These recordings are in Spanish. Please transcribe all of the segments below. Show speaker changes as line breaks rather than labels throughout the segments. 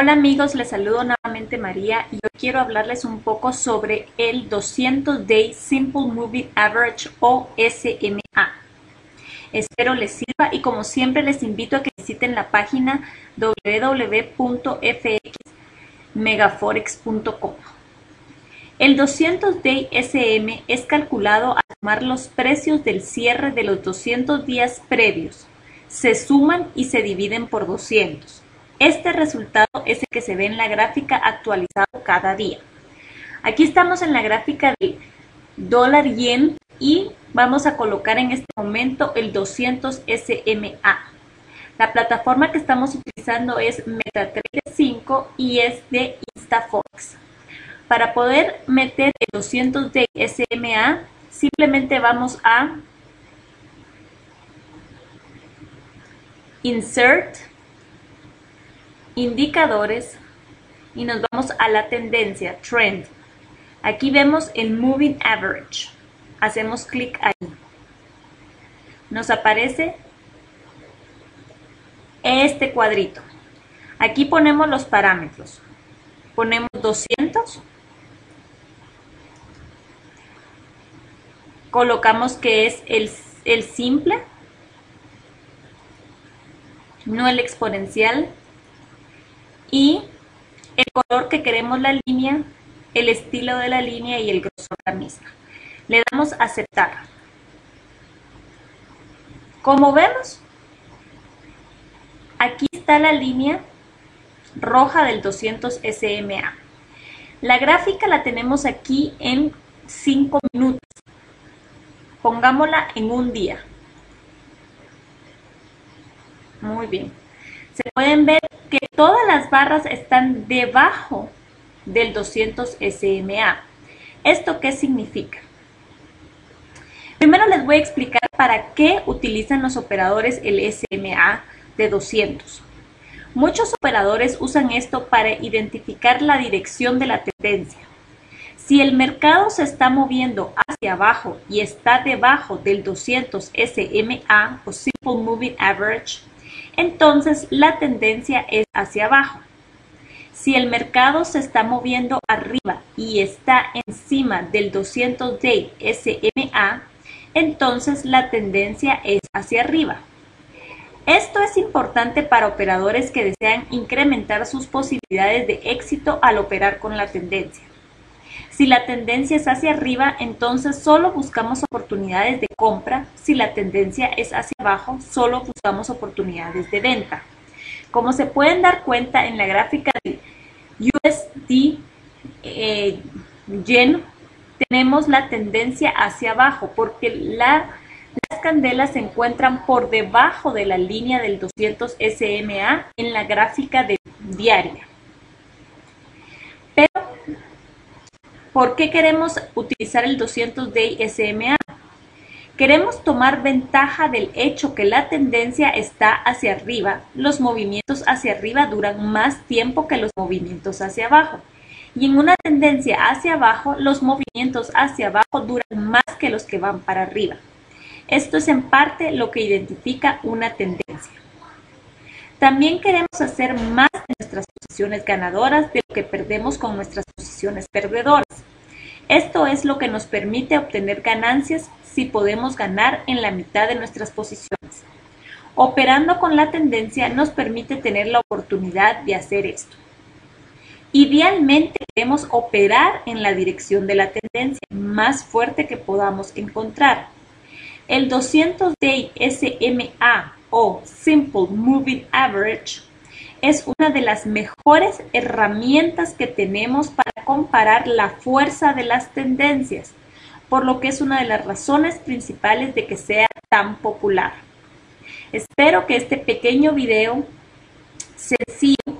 Hola amigos, les saludo nuevamente María y hoy quiero hablarles un poco sobre el 200 Day Simple Moving Average o SMA. Espero les sirva y como siempre les invito a que visiten la página www.fxmegaforex.com. El 200 Day SM es calculado al tomar los precios del cierre de los 200 días previos, se suman y se dividen por 200. Este resultado es el que se ve en la gráfica actualizado cada día. Aquí estamos en la gráfica del dólar yen y vamos a colocar en este momento el 200 SMA. La plataforma que estamos utilizando es MetaTrader 5 y es de InstaForex. Para poder meter el 200 de SMA, simplemente vamos a Insert indicadores y nos vamos a la tendencia, trend. Aquí vemos el moving average. Hacemos clic ahí. Nos aparece este cuadrito. Aquí ponemos los parámetros. Ponemos 200. Colocamos que es el, el simple, no el exponencial y el color que queremos la línea, el estilo de la línea y el grosor de la misma. Le damos a aceptar. Como vemos, aquí está la línea roja del 200 SMA. La gráfica la tenemos aquí en 5 minutos. Pongámosla en un día. Muy bien. Se pueden ver que todas las barras están debajo del 200 SMA. ¿Esto qué significa? Primero les voy a explicar para qué utilizan los operadores el SMA de 200. Muchos operadores usan esto para identificar la dirección de la tendencia. Si el mercado se está moviendo hacia abajo y está debajo del 200 SMA o Simple Moving Average, entonces la tendencia es hacia abajo. Si el mercado se está moviendo arriba y está encima del 200 day SMA, entonces la tendencia es hacia arriba. Esto es importante para operadores que desean incrementar sus posibilidades de éxito al operar con la tendencia. Si la tendencia es hacia arriba, entonces solo buscamos oportunidades de compra. Si la tendencia es hacia abajo, solo buscamos oportunidades de venta. Como se pueden dar cuenta en la gráfica de USD eh, Yen, tenemos la tendencia hacia abajo porque las candelas se encuentran por debajo de la línea del 200 SMA en la gráfica diaria. ¿Por qué queremos utilizar el 200 Day SMA? Queremos tomar ventaja del hecho que la tendencia está hacia arriba. Los movimientos hacia arriba duran más tiempo que los movimientos hacia abajo. Y en una tendencia hacia abajo, los movimientos hacia abajo duran más que los que van para arriba. Esto es en parte lo que identifica una tendencia. También queremos hacer más de nuestras posiciones ganadoras de lo que perdemos con nuestras perdedoras. Esto es lo que nos permite obtener ganancias si podemos ganar en la mitad de nuestras posiciones. Operando con la tendencia nos permite tener la oportunidad de hacer esto. Idealmente debemos operar en la dirección de la tendencia más fuerte que podamos encontrar. El 200 Day SMA o Simple Moving Average es una de las mejores herramientas que tenemos para comparar la fuerza de las tendencias, por lo que es una de las razones principales de que sea tan popular. Espero que este pequeño video sencillo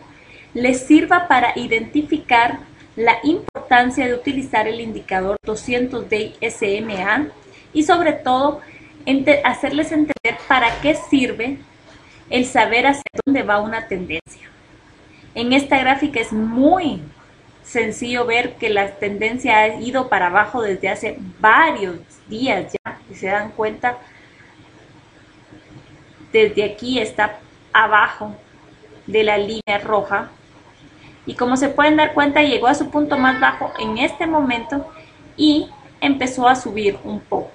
les sirva para identificar la importancia de utilizar el indicador 200 Day SMA y sobre todo hacerles entender para qué sirve el saber hacia dónde va una tendencia. En esta gráfica es muy sencillo ver que la tendencia ha ido para abajo desde hace varios días ya. Si se dan cuenta, desde aquí está abajo de la línea roja Y como se pueden dar cuenta, llegó a su punto más bajo en este momento y empezó a subir un poco.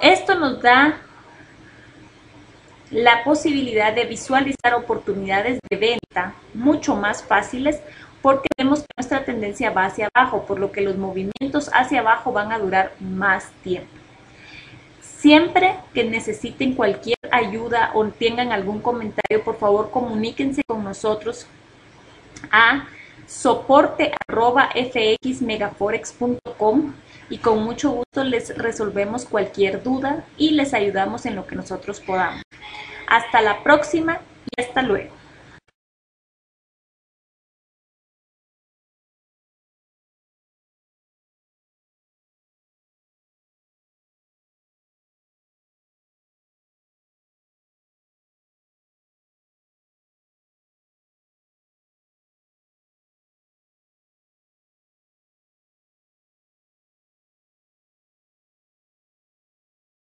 Esto nos da la posibilidad de visualizar oportunidades de venta mucho más fáciles porque vemos que nuestra tendencia va hacia abajo, por lo que los movimientos hacia abajo van a durar más tiempo. Siempre que necesiten cualquier ayuda o tengan algún comentario, por favor comuníquense con nosotros a soporte.fxmegaforex.com y con mucho gusto les resolvemos cualquier duda y les ayudamos en lo que nosotros podamos. Hasta la próxima y hasta luego.